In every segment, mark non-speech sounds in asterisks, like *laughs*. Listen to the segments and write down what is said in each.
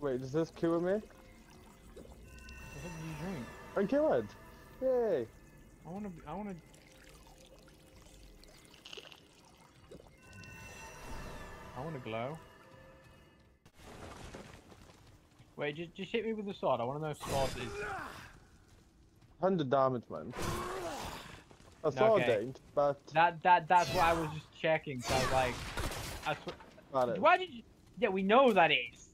Wait, does this cure me? What do you drink? I'm cured! Yay! I wanna. I wanna. I wanna glow. Wait, just just hit me with the sword. I wanna know if sword is. 100 damage, man. I saw Okay. it, but... That that that's what I was just checking. So I was like, I sw- Got it. why did you? Yeah, we know that is.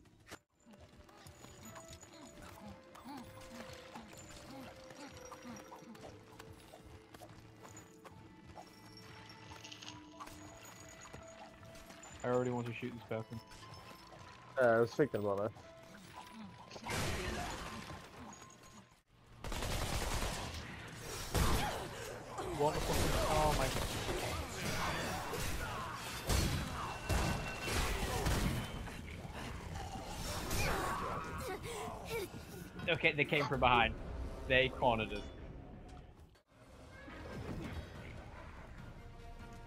I already want to shoot this person. Yeah, I was thinking about that. What the fuck? Oh my. Okay, they came from behind. They cornered us.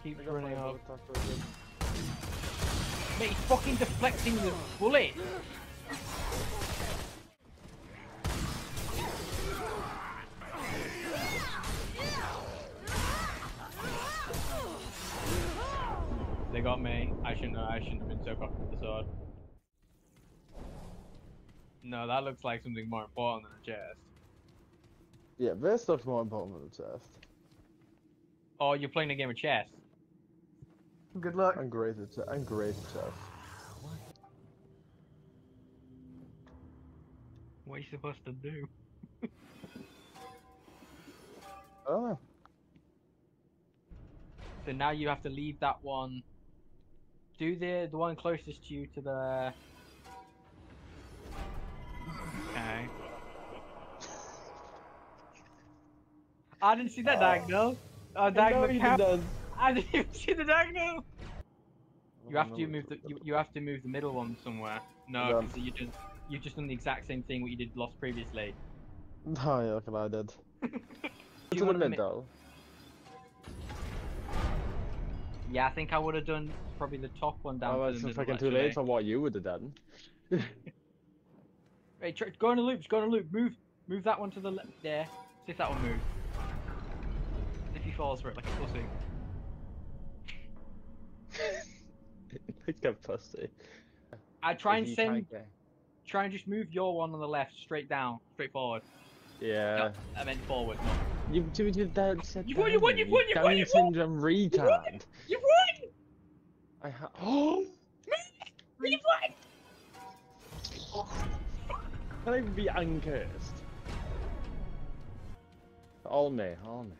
Keep running up. Mate, he's fucking deflecting the bullet. They got me. I shouldn't. I shouldn't have been so cocky with the sword. No, that looks like something more important than a chest. Yeah, this stuff's more important than the chest. Oh, you're playing a game of chess. Good luck. I'm great at. I'm great at chess. What are you supposed to do? Oh, So now you have to leave that one. Do the the one closest to you to the. Okay. I didn't see that Oh. diagonal. Oh, I diagonal he I didn't even see the diagonal. You have to move the you, you have to move the middle one somewhere. No, because you just you've just done the exact same thing what you did lost previously. *laughs* Oh, yeah, what I did. *laughs* To you the middle. Yeah, I think I would have done probably the top one down. Oh, to it's the middle, fucking too late for what you would have done. *laughs* Hey, go on a loop. Go on a loop. Move, move that one to the left. There. See if that one moves. If he falls for it like a pussy. *laughs* Like a pussy. I try If and you send. get- Try and just move your one on the left, straight down, straight forward. Yeah. No, I meant forward. No. You you you that said You won, you won, you down, won, you won, you Down won! syndrome You retard. You won! I ha- *gasps* Oh! You won! Can I be uncursed? All me, all me.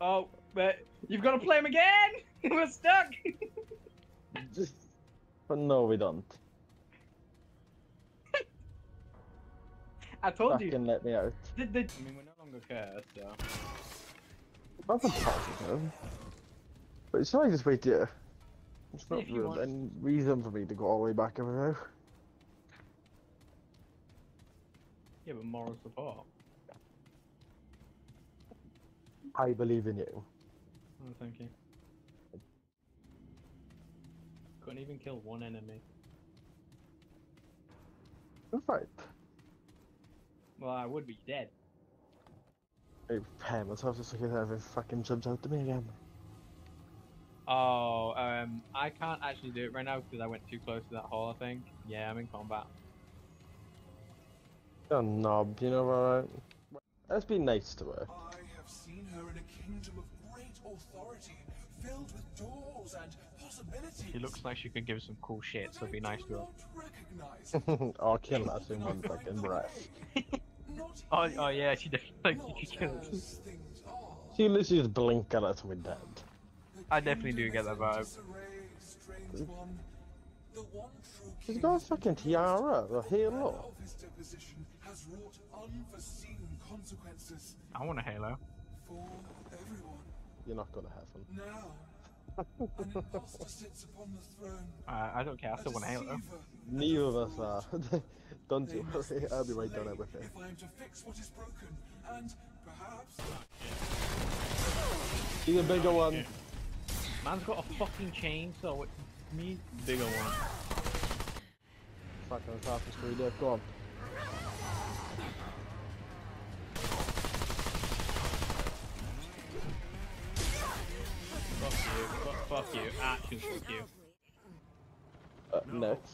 Oh, but you've got to play him again. *laughs* We're stuck. *laughs* *laughs* But no, we don't. I told you. Fucking let me out. The, the... I mean, we're no longer cursed, so. That's a positive. But should I just wait here? It's not If you real want. any reason for me to go all the way back over now. Yeah, but moral support. I believe in you. Oh, thank you. Couldn't even kill one enemy. Right. Well, I would be dead. I prepare myself just in case everything fucking jumps out to me again. Oh, um, I can't actually do it right now because I went too close to that hole, I think. Yeah, I'm in combat. You're a knob, you know what? Let's be nice to her. I have seen her in a kingdom of great authority, filled with doors and possibilities. She looks like she could give some cool shit, so but be nice to her. recognize *laughs* I'll kill us in one fucking breath. Oh, oh yeah, she definitely not *laughs* could kill us. as things are. She literally just blink at us, we're dead. I definitely do get that vibe. disarray, strange one. The one true She's king got a fucking tiara, a the halo. his deposition has wrought unforeseen consequences I want a halo. for everyone. You're not gonna have one. Now, an imposter sits upon the. Uh, I don't care, I a still want to halo. deceiver. Neither of us are. *laughs* Don't They you must worry, I'll be right slain down there with it. If I am to fix what is broken, and perhaps She's a bigger one. Man's got a fucking chainsaw, which me bigger one. fucking Assassin's Creed. Yeah, go on. Fuck, fuck you. Actually, fuck you. Uh, next.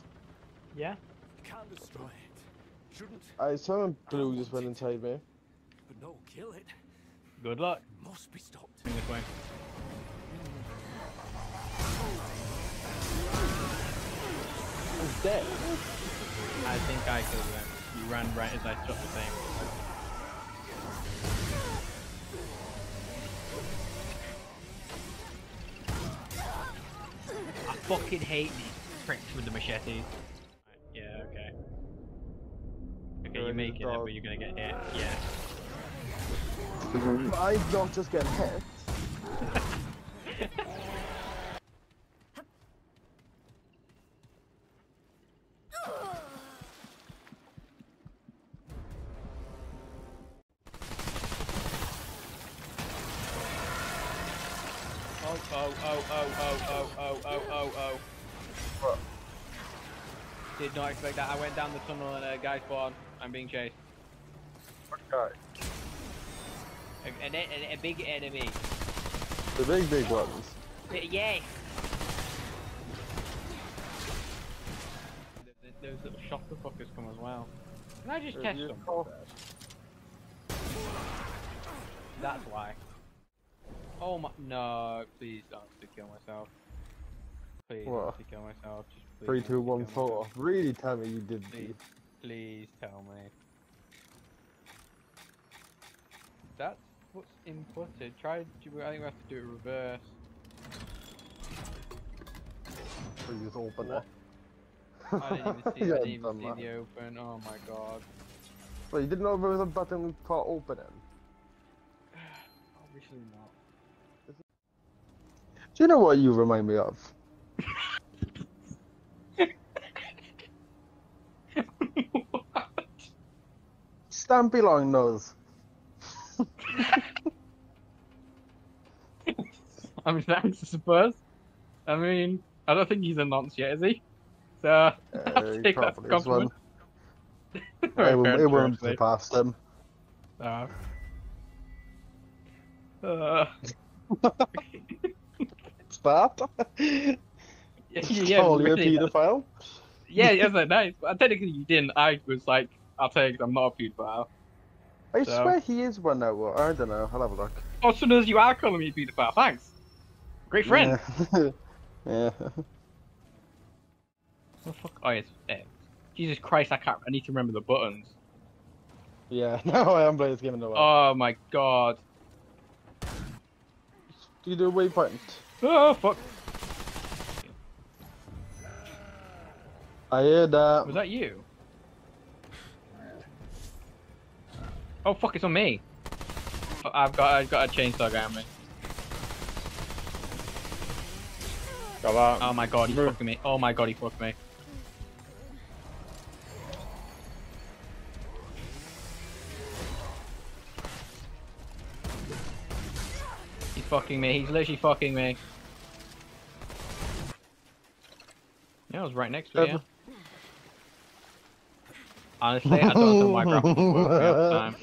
Yeah? Can't destroy it. Shouldn't, I someone blue just went inside me. but no, kill it. Good luck. Must be stopped. In this way. I'm dead. I think I killed them. You ran right as I shot the thing. Fucking hate these pricks with the machetes. Yeah, okay. Okay, You're you're making it, dog. but you're gonna get hit. Yeah. I'm not just getting hit. Oh, oh, oh, oh, oh, oh, oh, oh, oh, oh, oh. Did not expect that. I went down the tunnel and a guy spawned. I'm being chased. Okay. A, an, a, a big enemy. The big, big ones. Yes! Th- th- Those little shopper fuckers come as well. Can I just test them? call- That's why. Oh my- no, please don't to kill myself. Please don't What? to kill myself. Just please Three, two, one, myself. Really tell me you did Please, please tell me. That's what's inputted. Try, I think we have to do it reverse. Please open What? it. I didn't even *laughs* see, You I didn't even see that. the open. Oh my god. Well, you didn't know there was a button for opening. *sighs* Obviously not. Do you know what you remind me of? Stampy Long Nose. *laughs* I mean, thanks, I suppose. I mean, I don't think he's a nonce yet, is he? So, *laughs* Uh, I'll take that as a probably one. *laughs* compliment. It won't, fair, it won't be past him. Uh, uh, Stop. *laughs* yeah, yeah, Call you a paedophile. yeah, *laughs* yeah, that's nice. But technically, you didn't. I was like, I'll take. I'm not a pedophile. I So- swear he is one now. or- I don't know. I'll have a look. Oh, as soon as you are calling me a pedophile, thanks. Great friend. Yeah. *laughs* yeah. Oh, fuck. Oh, yes. eh, Jesus Christ, I can't. I need to remember the buttons. Yeah. No, I am playing this game in a while. Oh my god. Do you do a waypoint? Oh fuck. I hear that. Was that you? Oh fuck, it's on me. I've got I've got a chainsaw guy on me. Come on. Oh my god, he's Bro. fucking me. Oh my god, he fucked me. He's fucking me. He's literally fucking me. Yeah, I was right next to it. Yeah. Honestly, I don't know why graphics work me all the time.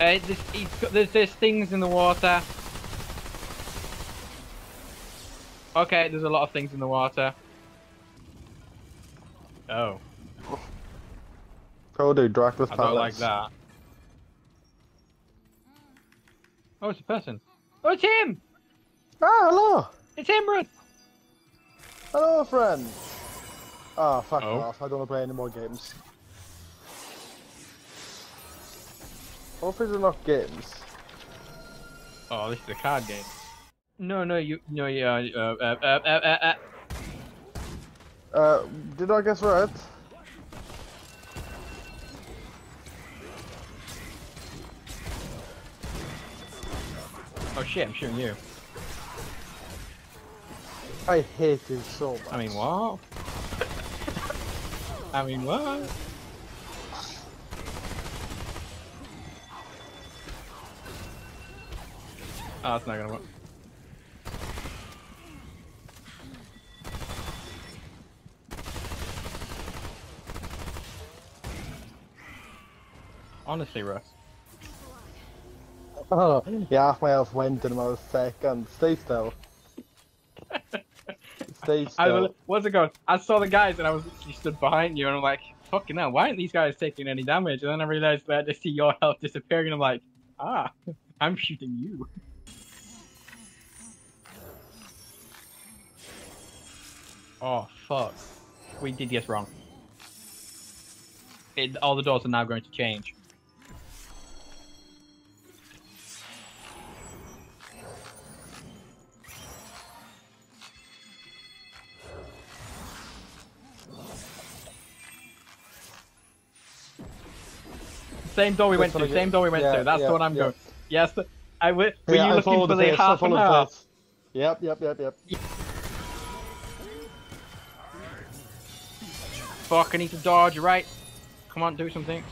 Uh, this, got, there's, there's things in the water. Okay, there's a lot of things in the water. Oh, Cody, Dracula's I Palace. don't like that. Oh, it's a person. Oh, it's him! Ah, hello! It's him, Imran! Hello, friend! Ah, fuck Oh. off. I don't want to play any more games. Hopefully they're not games. Oh, this is a card game. No, no, you, no, yeah, uh, uh, uh, uh, uh, uh. Uh, did I guess right? shit, I'm shooting you. I hate you so much. I mean, what? I mean, what? Oh, that's not gonna work. Honestly, Russ. *laughs* Oh, yeah, half my health went in about a second. Stay still. *laughs* Stay I still. was, what's it called? I saw the guys and I was literally stood behind you and I'm like, fucking hell, why aren't these guys taking any damage? And then I realized that I just see your health disappearing and I'm like, ah, *laughs* I'm shooting you. Oh, fuck. We did this wrong. It, all the doors are now going to change. Same door we went to. Same door we went yeah, to. That's yeah, the one I'm yeah. going. Yes. I w- were you I looking for the half an hour? Yep, yep, yep, yep. Fuck, I need to dodge, right? Come on, do something.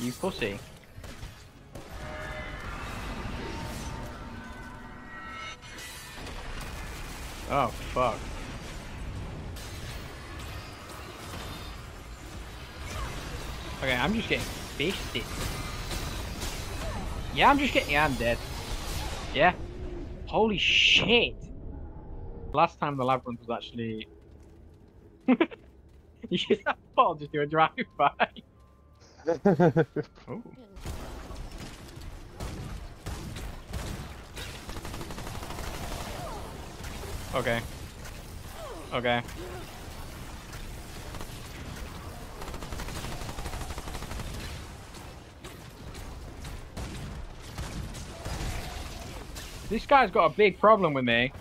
You pussy. Oh, fuck. Okay, I'm just getting fisted. Yeah, I'm just getting. Yeah, I'm dead. Yeah. Holy shit. Last time the labyrinth was actually. *laughs* you should have Paul just do a drive by. *laughs* Oh. Okay. Okay. This guy's got a big problem with me.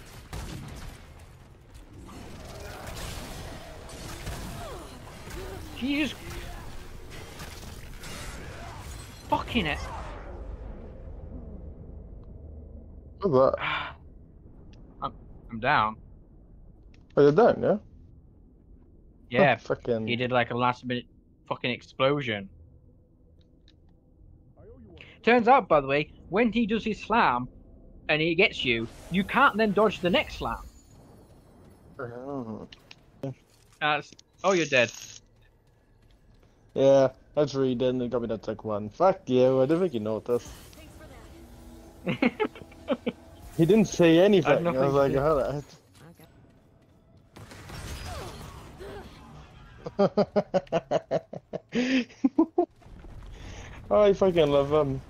Jesus. Fucking it. What's that? I'm, I'm down. Oh, you're done, yeah? Yeah, Oh, *laughs* fucking. he did like a last minute fucking explosion. Turns out, by the way, when he does his slam and he gets you, you can't then dodge the next slam. Oh. That's oh, you're dead. Yeah, that's really didn't. It got me to take one. Fuck you, I didn't think you noticed. *laughs* He didn't say anything. I, nothing was like, alright. *laughs* I fucking love him.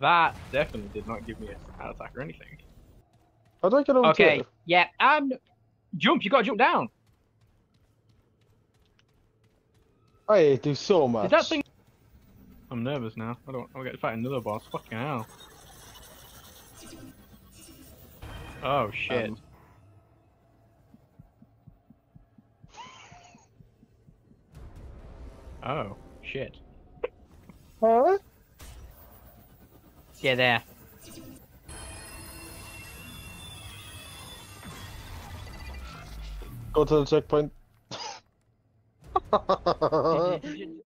That definitely did not give me a heart attack or anything. How do I get over Okay, to yeah, um, jump. You got to jump down. I do so much. Is that thing? I'm nervous now. I don't. I'll get to fight another boss. Fucking hell. Oh shit. Um, oh shit. Huh? Yeah, there. Go to the checkpoint. Did *laughs* you- *laughs*